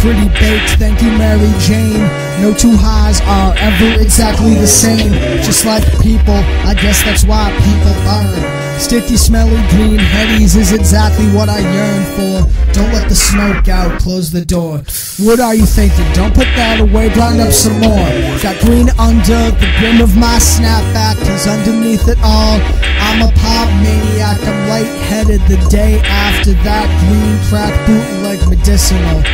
pretty baked, thank you, Mary Jane. No two highs are ever exactly the same. Just like people, I guess that's why people burn. Sticky, smelly green headies is exactly what I yearn for. The smoke out, close the door. What are you thinking? Don't put that away, grind up some more. Got green under the brim of my snapback, cause underneath it all, I'm a pop maniac. I'm lightheaded the day after that green crack bootleg medicinal.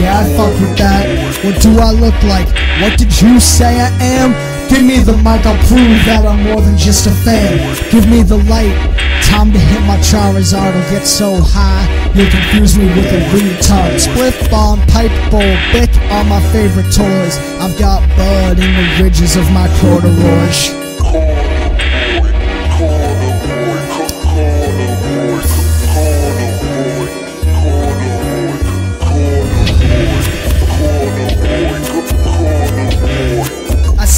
Yeah, I fuck with that. What do I look like? What did you say I am? Give me the mic, I'll prove that I'm more than just a fan. Give me the light, time to hit my Charizard. I'll get so high, you'll confuse me with a retard. Split bomb, pipe bowl, Bic are my favorite toys. I've got bud in the ridges of my corduroys.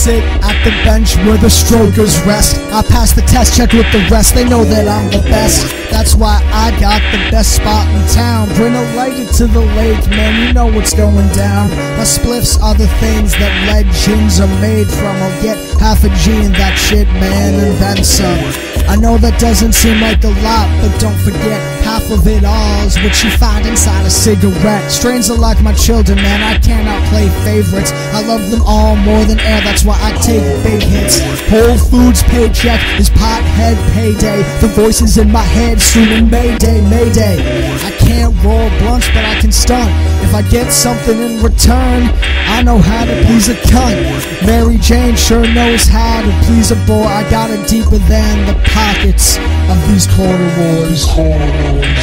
Sit at the bench where the strokers rest. I pass the test check with the rest. They know that I'm the best. That's why I got the best spot in town. Bring a lighter to the lake, man. You know what's going down. My spliffs are the things that legends are made from. I'll get half a G in that shit, man, and then some. I know that doesn't seem like a lot, but don't forget of it all is what you find inside a cigarette. Strains are like my children, man. I cannot play favorites. I love them all more than air. That's why I take big hits. Whole Foods paycheck is pothead payday. The voices in my head screaming Mayday, Mayday. I can't roll blunts, but I can stunt. If I get something in return, I know how to please a cunt. Mary Jane sure knows how to please a boy. I got it deeper than the pockets of these corduroys. Corduroys.